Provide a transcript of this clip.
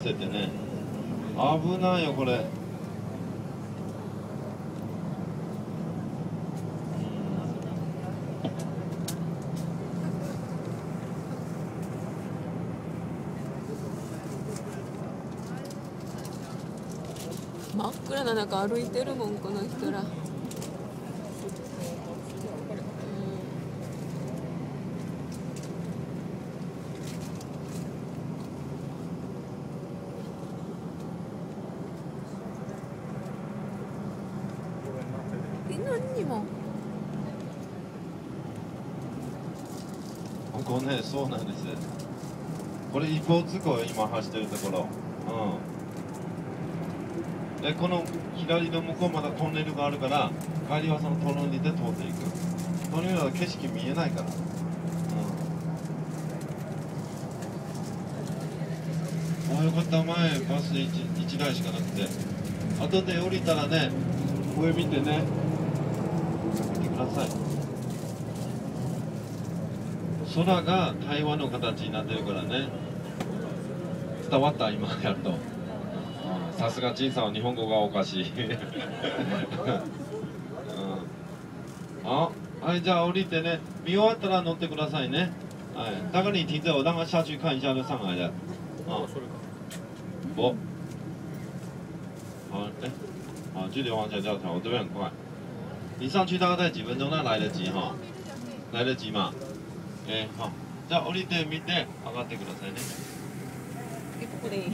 せてね。危ないよこれ。真っ暗な中歩いてるもんこの人ら、何にも。ここねそうなんです。これ一方通行今走ってるところ。うん。でこの左の向こうまだトンネルがあるから帰りはそのトンネルで通っていく。トンネルは景色見えないから。うん。あよかった前バス 1, 1台しかなくて。後で降りたらね上見てね見てください。空が台湾の形になってるからね。伝わった今やっと。さすが陳さんは日本語がおかしい、うん、あはいじゃあ降りてね。見終わったら乗ってくださいね。はい。大概你停着我让他下去看一下就上来了啊不好哎好距离往前调调我这边很快你上去大概在几分钟？那来得及哈？来得及嘛えー、あじゃあ降りてみて上がってくださいねえここでいい